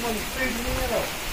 Someone's feeding me.